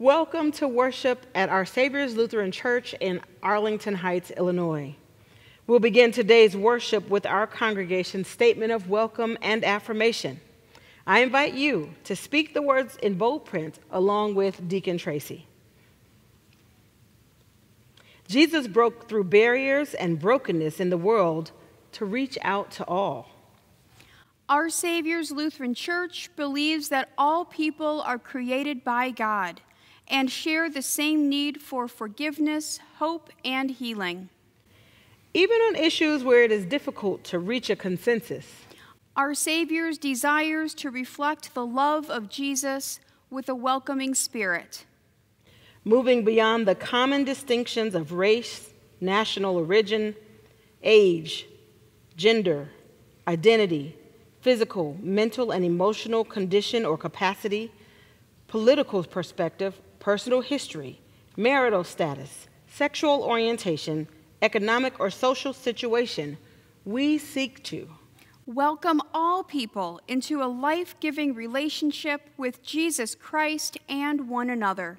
Welcome to worship at Our Savior's Lutheran Church in Arlington Heights, Illinois. We'll begin today's worship with our congregation's statement of welcome and affirmation. I invite you to speak the words in bold print along with Deacon Tracy. Jesus broke through barriers and brokenness in the world to reach out to all. Our Savior's Lutheran Church believes that all people are created by God and share the same need for forgiveness, hope, and healing. Even on issues where it is difficult to reach a consensus, our Savior's desires to reflect the love of Jesus with a welcoming spirit. Moving beyond the common distinctions of race, national origin, age, gender, identity, physical, mental, and emotional condition or capacity, political perspective, personal history, marital status, sexual orientation, economic or social situation, we seek to welcome all people into a life giving relationship with Jesus Christ and one another.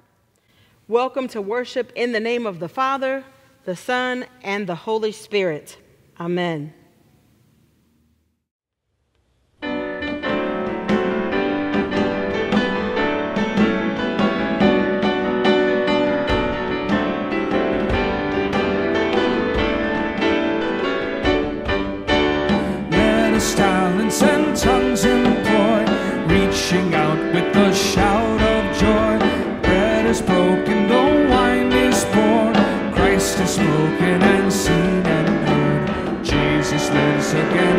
Welcome to worship in the name of the Father, the Son, and the Holy Spirit. Amen. sé que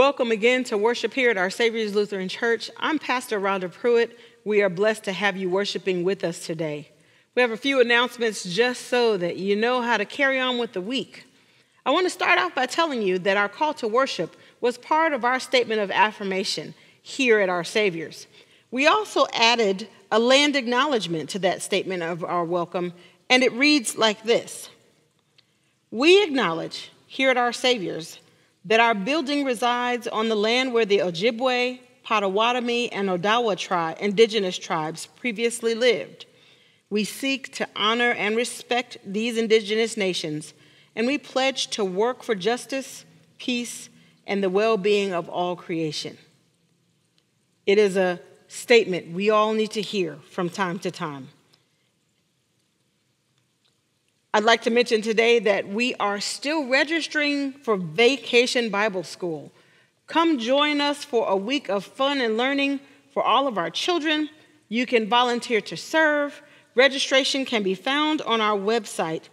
Welcome again to worship here at our Savior's Lutheran Church. I'm Pastor Rhonda Pruitt. We are blessed to have you worshiping with us today. We have a few announcements just so that you know how to carry on with the week. I want to start off by telling you that our call to worship was part of our statement of affirmation here at our Savior's. We also added a land acknowledgement to that statement of our welcome, and it reads like this We acknowledge here at our Savior's that our building resides on the land where the Ojibwe, Potawatomi, and Odawa tri- indigenous tribes previously lived. We seek to honor and respect these indigenous nations, and we pledge to work for justice, peace, and the well being of all creation. It is a statement we all need to hear from time to time. I'd like to mention today that we are still registering for Vacation Bible School. Come join us for a week of fun and learning for all of our children. You can volunteer to serve. Registration can be found on our website.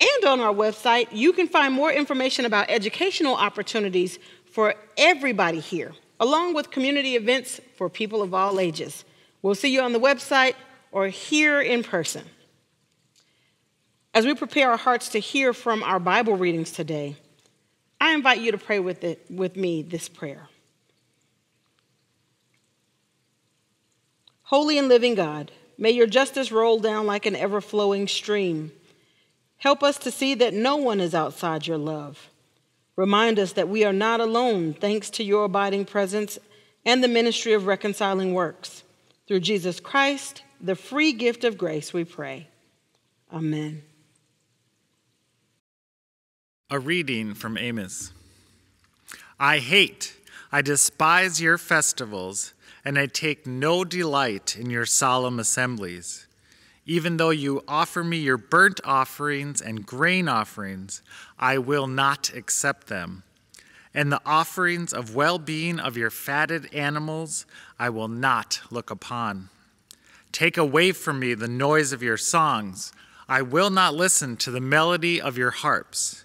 And on our website, you can find more information about educational opportunities for everybody here, along with community events for people of all ages. We'll see you on the website or here in person. As we prepare our hearts to hear from our Bible readings today, I invite you to pray with, it, with me this prayer. Holy and living God, may your justice roll down like an ever flowing stream. Help us to see that no one is outside your love. Remind us that we are not alone thanks to your abiding presence and the ministry of ReconcilingWorks. Through Jesus Christ, the free gift of grace, we pray. Amen. A reading from Amos. I hate, I despise your festivals, and I take no delight in your solemn assemblies. Even though you offer me your burnt offerings and grain offerings, I will not accept them. And the offerings of well being of your fatted animals, I will not look upon. Take away from me the noise of your songs. I will not listen to the melody of your harps.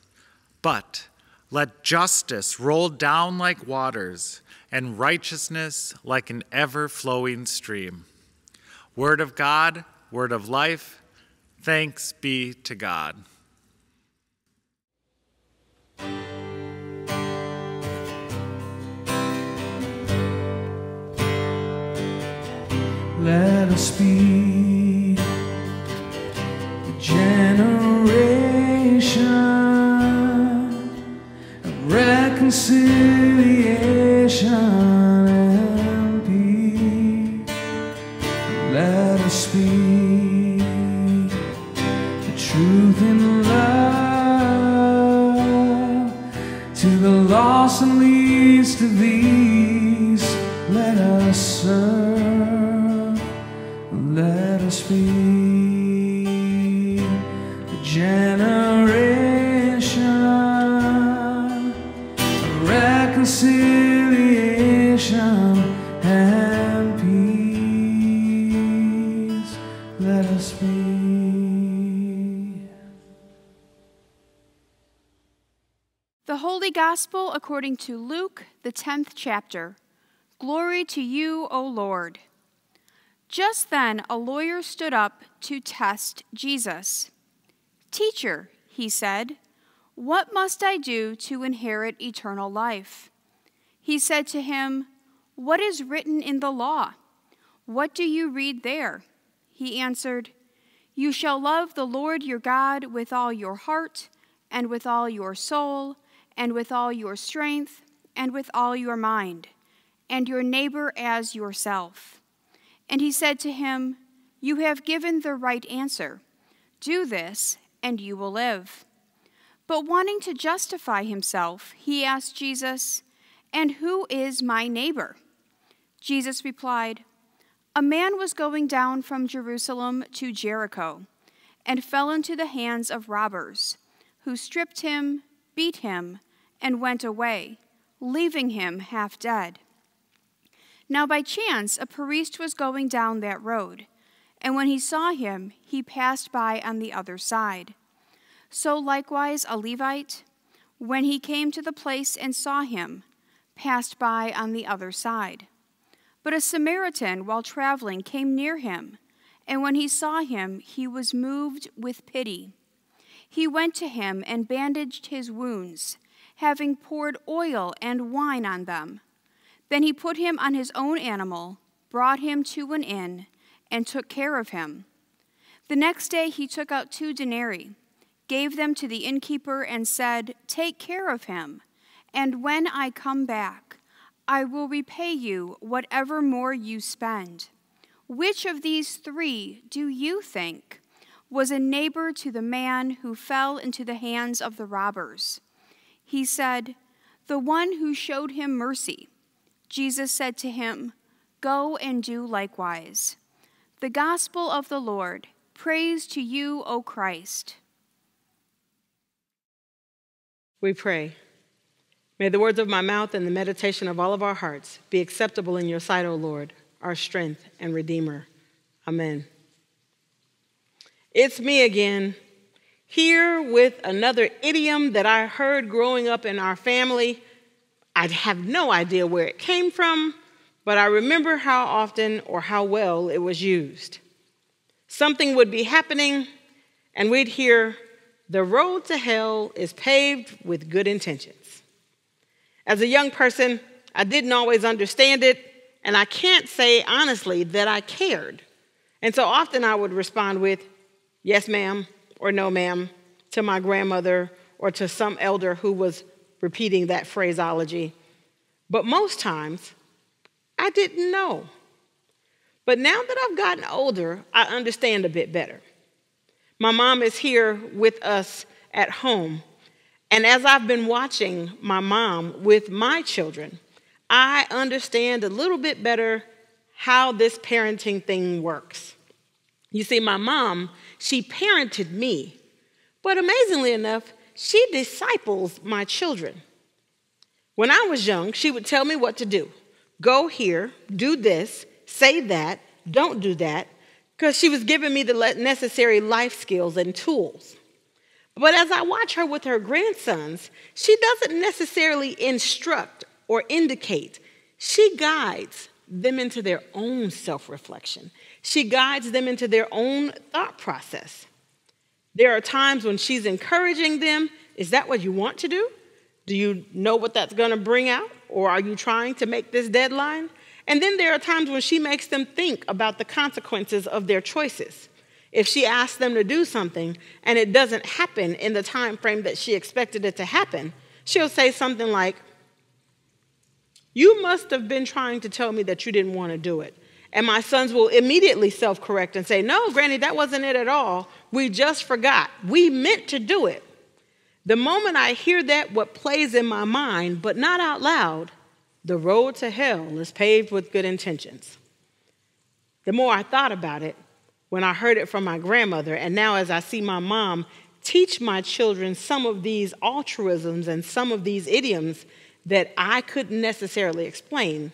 But let justice roll down like waters, and righteousness like an ever flowing stream. Word of God, word of life, thanks be to God. Let us be Gospel according to Luke, the 10th chapter. Glory to you, O Lord. Just then, a lawyer stood up to test Jesus. Teacher, he said, what must I do to inherit eternal life? He said to him, What is written in the law? What do you read there? He answered, You shall love the Lord your God with all your heart, and with all your soul, and with all your strength, and with all your mind, and your neighbor as yourself. And he said to him, You have given the right answer. Do this, and you will live. But wanting to justify himself, he asked Jesus, And who is my neighbor? Jesus replied, A man was going down from Jerusalem to Jericho and fell into the hands of robbers, who stripped him, beat him, and went away, leaving him half dead. Now, by chance, a priest was going down that road, and when he saw him, he passed by on the other side. So likewise a Levite, when he came to the place and saw him, passed by on the other side. But a Samaritan, while traveling, came near him, and when he saw him, he was moved with pity. He went to him and bandaged his wounds, having poured oil and wine on them. Then he put him on his own animal, brought him to an inn, and took care of him. The next day he took out two denarii gave them to the innkeeper, and said, Take care of him, and when I come back, I will repay you whatever more you spend. Which of these three do you think was a neighbor to the man who fell into the hands of the robbers? He said, The one who showed him mercy. Jesus said to him, Go and do likewise. The gospel of the Lord. Praise to you, O Christ. We pray. May the words of my mouth and the meditation of all of our hearts be acceptable in your sight, O Lord, our strength and Redeemer. Amen. It's me again, here with another idiom that I heard growing up in our family. I have no idea where it came from, but I remember how often or how well it was used. Something would be happening, and we'd hear, the road to hell is paved with good intentions. As a young person, I didn't always understand it, and I can't say honestly that I cared. And so often I would respond with, yes, ma'am, or no, ma'am, to my grandmother or to some elder who was repeating that phraseology. But most times, I didn't know. But now that I've gotten older, I understand a bit better. My mom is here with us at home. And as I've been watching my mom with my children, I understand a little bit better how this parenting thing works. You see, my mom, she parented me, but amazingly enough, she disciples my children. When I was young, she would tell me what to do go here, do this, say that, don't do that, because she was giving me the necessary life skills and tools. But as I watch her with her grandsons, she doesn't necessarily instruct or indicate, she guides them into their own self reflection. She guides them into their own thought process. There are times when she's encouraging them. Is that what you want to do? Do you know what that's going to bring out? Or are you trying to make this deadline? And then there are times when she makes them think about the consequences of their choices. If she asks them to do something and it doesn't happen in the time frame that she expected it to happen, she'll say something like, You must have been trying to tell me that you didn't want to do it. And my sons will immediately self correct and say, No, Granny, that wasn't it at all. We just forgot. We meant to do it. The moment I hear that, what plays in my mind, but not out loud, the road to hell is paved with good intentions. The more I thought about it, when I heard it from my grandmother, and now as I see my mom teach my children some of these altruisms and some of these idioms that I couldn't necessarily explain,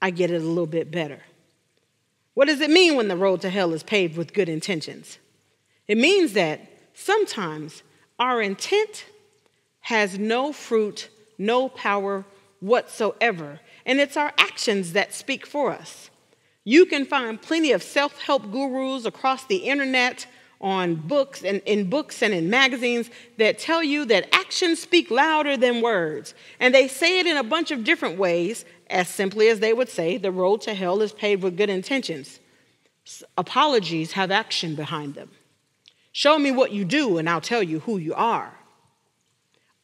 I get it a little bit better. What does it mean when the road to hell is paved with good intentions? It means that sometimes our intent has no fruit, no power whatsoever. And it's our actions that speak for us. You can find plenty of self help gurus across the internet, on books and in books and in magazines that tell you that actions speak louder than words. And they say it in a bunch of different ways, as simply as they would say, the road to hell is paved with good intentions. Apologies have action behind them. Show me what you do, and I'll tell you who you are.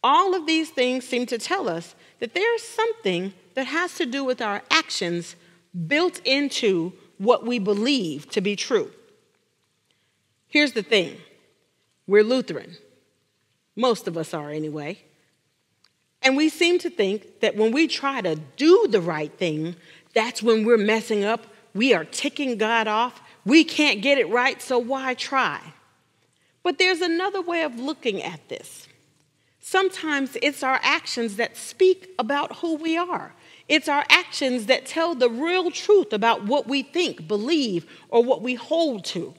All of these things seem to tell us that there's something that has to do with our actions built into what we believe to be true. Here's the thing we're Lutheran. Most of us are, anyway. And we seem to think that when we try to do the right thing, that's when we're messing up. We are ticking God off. We can't get it right, so why try? But there's another way of looking at this. Sometimes it's our actions that speak about who we are. It's our actions that tell the real truth about what we think, believe, or what we hold to.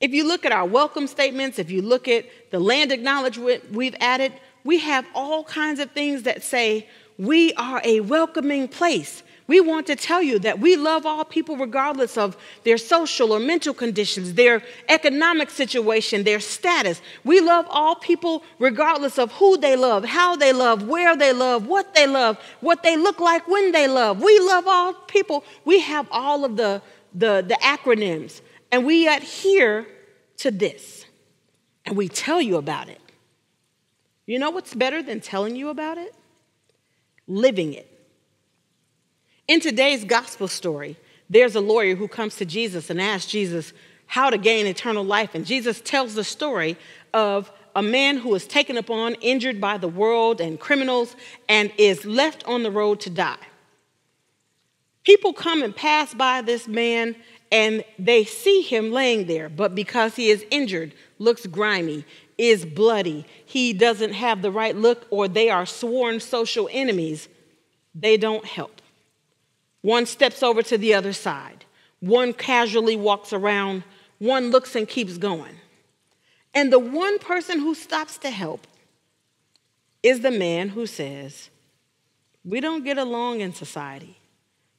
If you look at our welcome statements, if you look at the land acknowledgement we've added, we have all kinds of things that say we are a welcoming place. We want to tell you that we love all people regardless of their social or mental conditions, their economic situation, their status. We love all people regardless of who they love, how they love, where they love, what they love, what they look like when they love. We love all people. We have all of the, the, the acronyms, and we adhere to this, and we tell you about it. You know what's better than telling you about it? Living it. In today's gospel story, there's a lawyer who comes to Jesus and asks Jesus how to gain eternal life. And Jesus tells the story of a man who is taken upon, injured by the world and criminals, and is left on the road to die. People come and pass by this man and they see him laying there, but because he is injured, looks grimy, is bloody, he doesn't have the right look, or they are sworn social enemies, they don't help. One steps over to the other side. One casually walks around. One looks and keeps going. And the one person who stops to help is the man who says, We don't get along in society.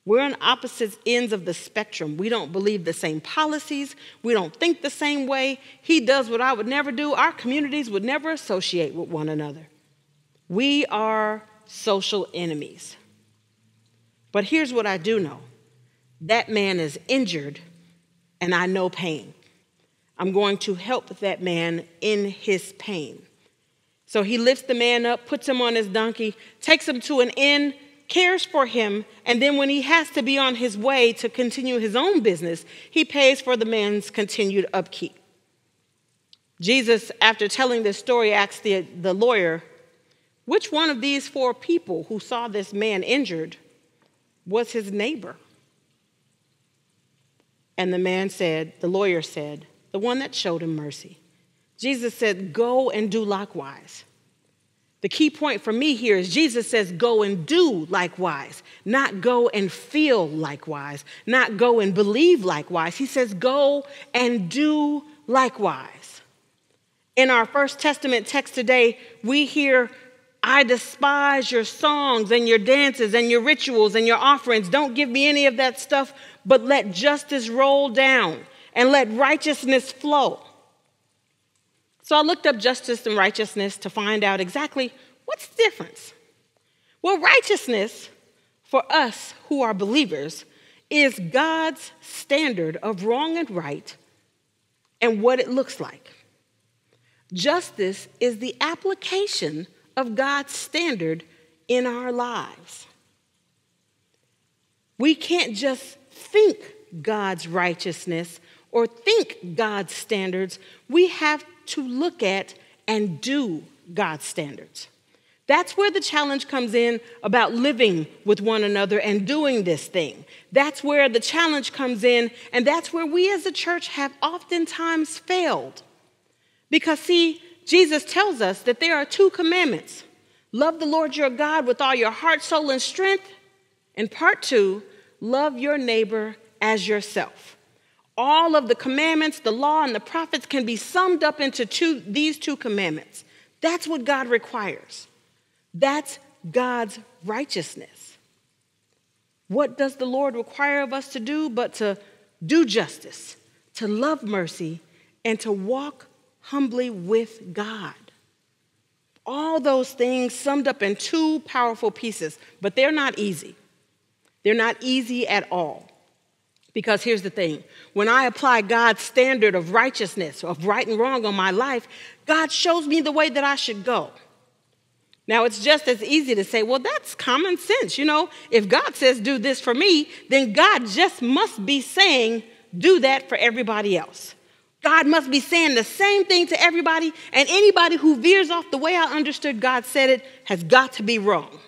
We're on opposite ends of the spectrum. We don't believe the same policies. We don't think the same way. He does what I would never do. Our communities would never associate with one another. We are social enemies. But here's what I do know that man is injured, and I know pain. I'm going to help that man in his pain. So he lifts the man up, puts him on his donkey, takes him to an inn, cares for him, and then when he has to be on his way to continue his own business, he pays for the man's continued upkeep. Jesus, after telling this story, asked the, the lawyer, Which one of these four people who saw this man injured was his neighbor? And the man said, The lawyer said, The one that showed him mercy. Jesus said, Go and do likewise. The key point for me here is Jesus says, Go and do likewise, not go and feel likewise, not go and believe likewise. He says, Go and do likewise. In our First Testament text today, we hear, I despise your songs and your dances and your rituals and your offerings. Don't give me any of that stuff, but let justice roll down and let righteousness flow. So I looked up justice and righteousness to find out exactly what's the difference. Well, righteousness for us who are believers is God's standard of wrong and right and what it looks like. Justice is the application of God's standard in our lives. We can't just think God's righteousness or think God's standards. We have to look at and do God's standards. That's where the challenge comes in about living with one another and doing this thing. That's where the challenge comes in, and that's where we as a church have oftentimes failed. Because, see, Jesus tells us that there are two commandments love the Lord your God with all your heart, soul, and strength. And part two, love your neighbor as yourself all of the commandments, the law, and the prophets can be summed up into two, these two commandments. That's what God requires. That's God's righteousness. What does the Lord require of us to do but to do justice, to love mercy, and to walk humbly with God? All those things summed up in two powerful pieces, but they're not easy. They're not easy at all. Because here's the thing when I apply God's standard of righteousness, of right and wrong on my life, God shows me the way that I should go. Now, it's just as easy to say, well, that's common sense. You know, if God says do this for me, then God just must be saying do that for everybody else. God must be saying the same thing to everybody, and anybody who veers off the way I understood God said it has got to be wrong.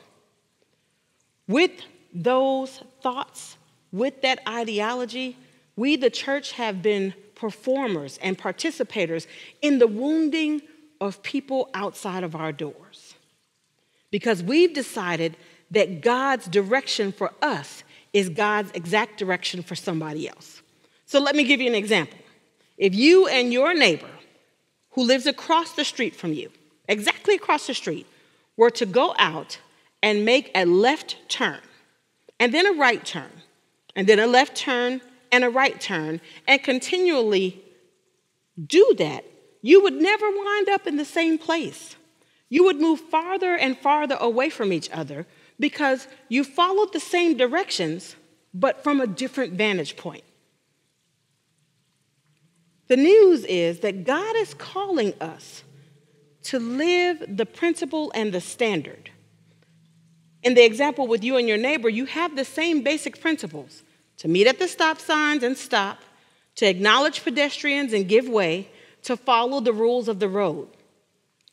With those thoughts, with that ideology, we, the church, have been performers and participators in the wounding of people outside of our doors. Because we've decided that God's direction for us is God's exact direction for somebody else. So let me give you an example. If you and your neighbor, who lives across the street from you, exactly across the street, were to go out and make a left turn and then a right turn and then a left turn and a right turn, and continually do that, you would never wind up in the same place. You would move farther and farther away from each other because you followed the same directions, but from a different vantage point. The news is that God is calling us to live the principle and the standard. In the example with you and your neighbor, you have the same basic principles to meet at the stop signs and stop, to acknowledge pedestrians and give way, to follow the rules of the road.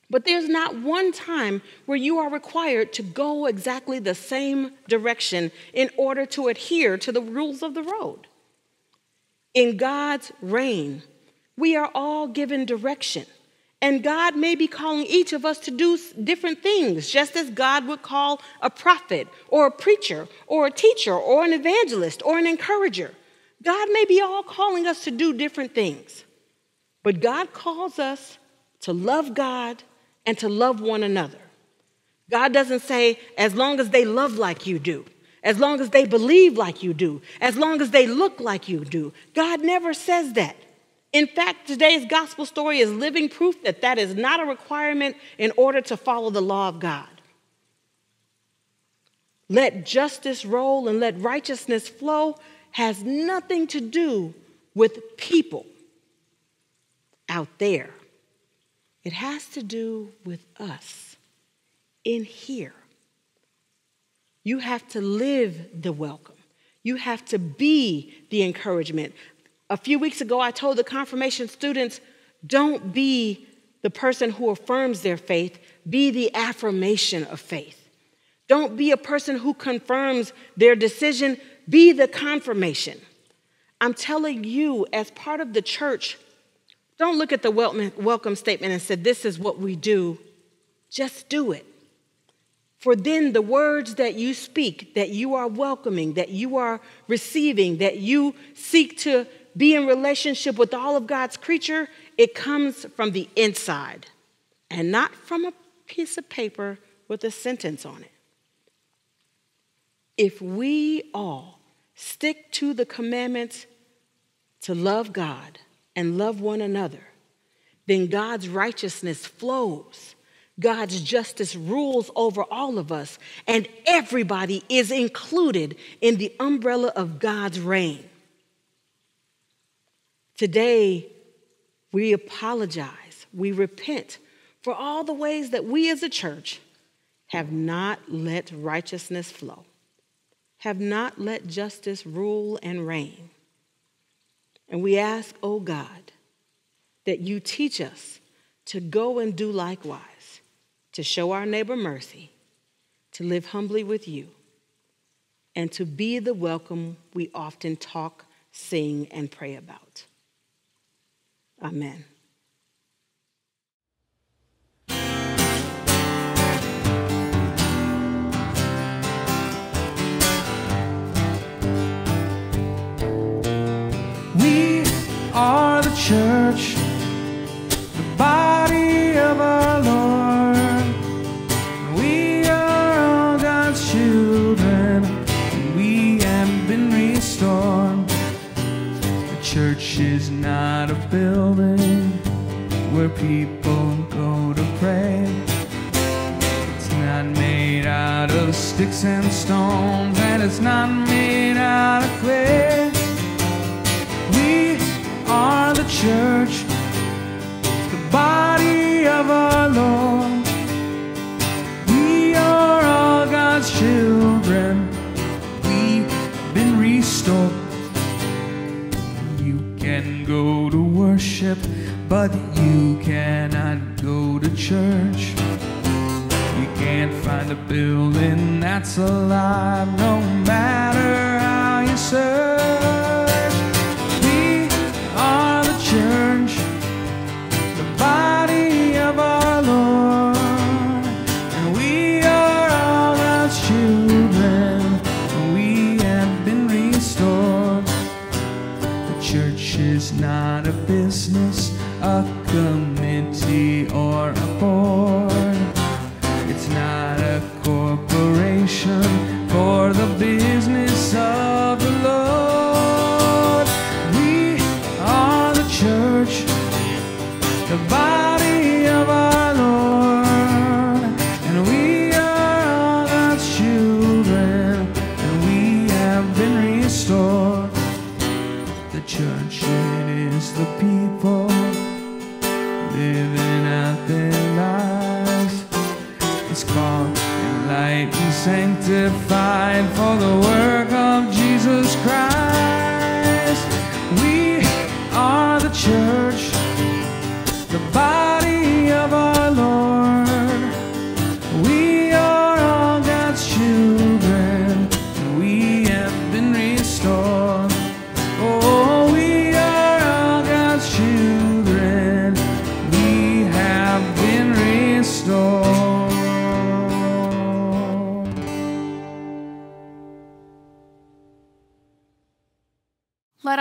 But there's not one time where you are required to go exactly the same direction in order to adhere to the rules of the road. In God's reign, we are all given direction. And God may be calling each of us to do different things, just as God would call a prophet or a preacher or a teacher or an evangelist or an encourager. God may be all calling us to do different things. But God calls us to love God and to love one another. God doesn't say, as long as they love like you do, as long as they believe like you do, as long as they look like you do. God never says that. In fact, today's gospel story is living proof that that is not a requirement in order to follow the law of God. Let justice roll and let righteousness flow has nothing to do with people out there. It has to do with us in here. You have to live the welcome. You have to be the encouragement. A few weeks ago, I told the confirmation students, don't be the person who affirms their faith, be the affirmation of faith. Don't be a person who confirms their decision, be the confirmation. I'm telling you, as part of the church, don't look at the welcome statement and say, This is what we do. Just do it. For then the words that you speak, that you are welcoming, that you are receiving, that you seek to be in relationship with all of God's creature, it comes from the inside and not from a piece of paper with a sentence on it. If we all stick to the commandments to love God and love one another, then God's righteousness flows. God's justice rules over all of us, and everybody is included in the umbrella of God's reign. Today, we apologize, we repent for all the ways that we as a church have not let righteousness flow, have not let justice rule and reign. And we ask, oh God, that you teach us to go and do likewise, to show our neighbor mercy, to live humbly with you, and to be the welcome we often talk, sing, and pray about. Amen. Not a building where people go to pray. It's not made out of sticks and stones, and it's not made out of clay. We are the church, the body of our Lord. We are all God's children. But you cannot go to church. You can't find a building that's alive no a business, a committee, or a board. It's not a corporation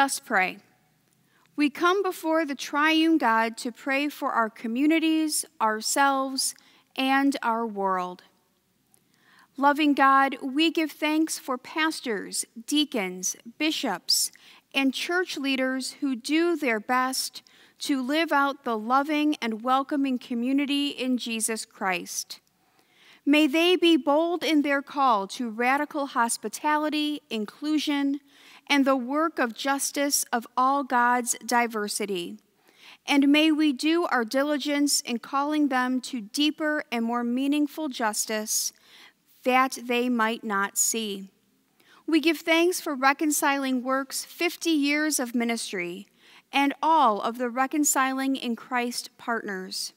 us pray. We come before the triune God to pray for our communities, ourselves, and our world. Loving God, we give thanks for pastors, deacons, bishops, and church leaders who do their best to live out the loving and welcoming community in Jesus Christ. May they be bold in their call to radical hospitality, inclusion, and the work of justice of all God's diversity. And may we do our diligence in calling them to deeper and more meaningful justice that they might not see. We give thanks for ReconcilingWorks 50 years of ministry and all of the reconciling in Christ partners.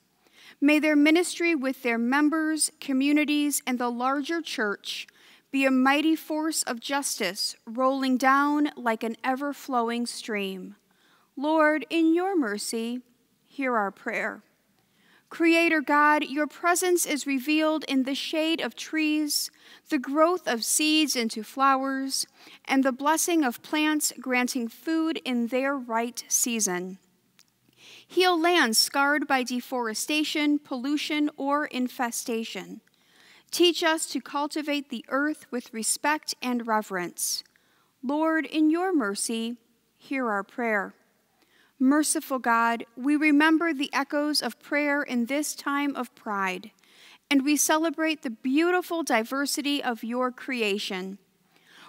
May their ministry with their members, communities, and the larger church be a mighty force of justice rolling down like an ever flowing stream. Lord, in your mercy, hear our prayer. Creator God, your presence is revealed in the shade of trees, the growth of seeds into flowers, and the blessing of plants granting food in their right season. Heal lands scarred by deforestation, pollution, or infestation. Teach us to cultivate the earth with respect and reverence. Lord, in your mercy, hear our prayer. Merciful God, we remember the echoes of prayer in this time of pride, and we celebrate the beautiful diversity of your creation.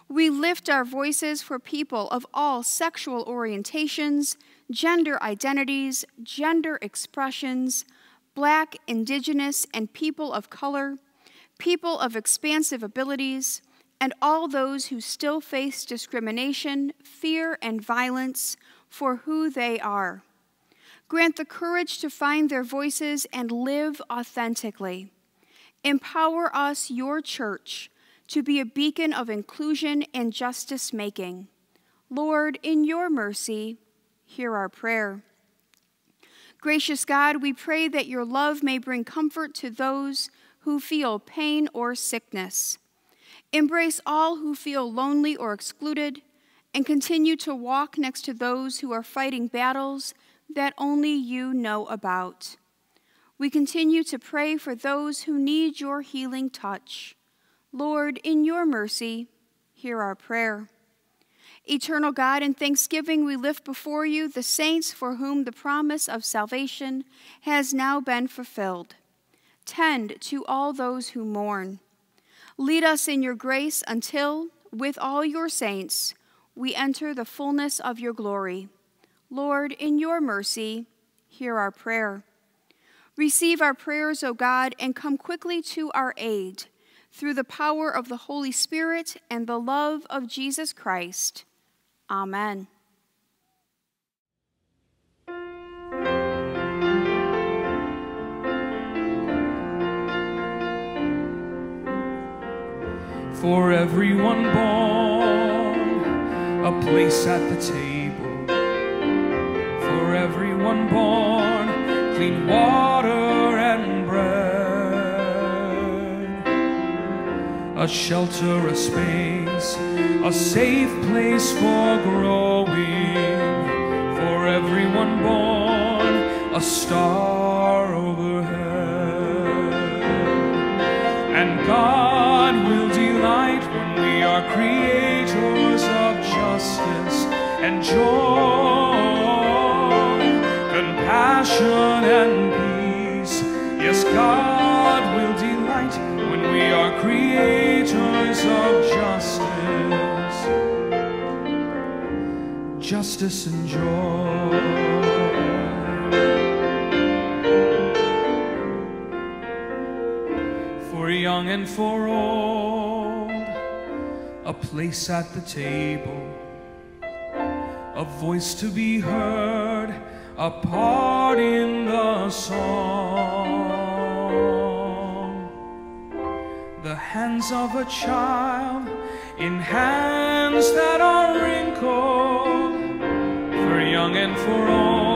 We lift our voices for people of all sexual orientations, gender identities, gender expressions, black, indigenous, and people of color, people of expansive abilities, and all those who still face discrimination, fear, and violence for who they are. Grant the courage to find their voices and live authentically. Empower us, your church, to be a beacon of inclusion and justice making. Lord, in your mercy, hear our prayer. Gracious God, we pray that your love may bring comfort to those who feel pain or sickness. Embrace all who feel lonely or excluded and continue to walk next to those who are fighting battles that only you know about. We continue to pray for those who need your healing touch. Lord, in your mercy, hear our prayer. Eternal God, in thanksgiving, we lift before you the saints for whom the promise of salvation has now been fulfilled. Tend to all those who mourn. Lead us in your grace until, with all your saints, we enter the fullness of your glory. Lord, in your mercy, hear our prayer. Receive our prayers, O God, and come quickly to our aid through the power of the Holy Spirit and the love of Jesus Christ. Amen. For everyone born, a place at the table. For everyone born, clean water and bread. A shelter, a space, a safe place for growing. For everyone born, a star and joy, compassion and peace. Yes, God will delight when we are creators of justice, justice and joy. for young and for old, a place at the table, a voice to be heard, a part in the song. The hands of a child in hands that are wrinkled, for young and for old,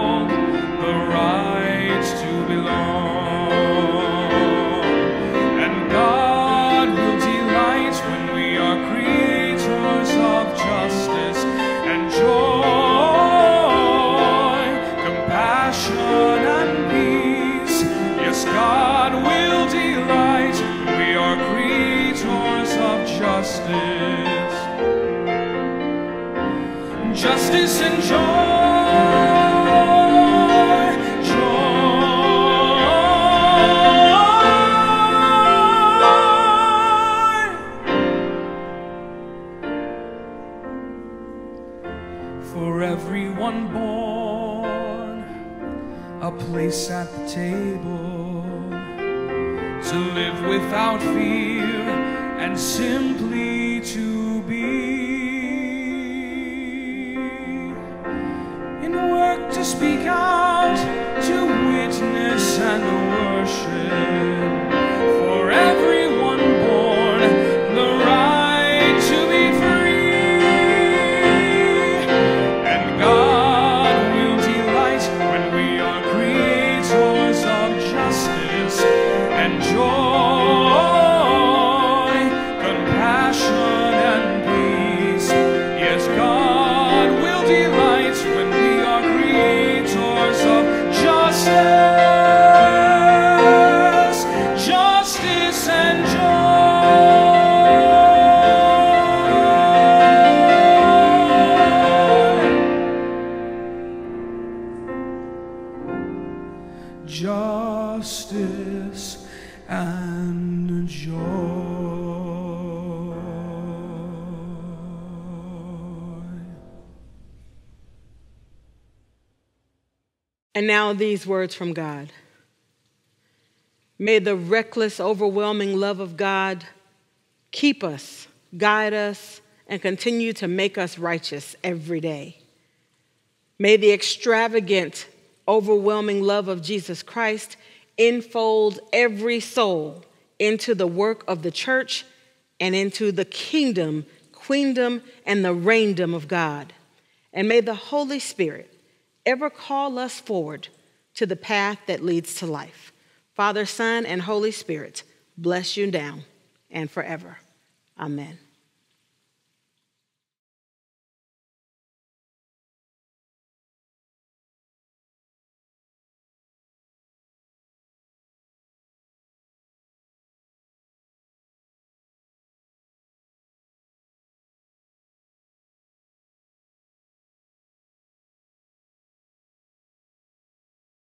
now these words from God. May the reckless, overwhelming love of God keep us, guide us, and continue to make us righteous every day. May the extravagant, overwhelming love of Jesus Christ enfold every soul into the work of the church and into the kingdom, queendom, and the reigndom of God. And may the Holy Spirit ever call us forward to the path that leads to life. Father, Son, and Holy Spirit, bless you now and forever. Amen.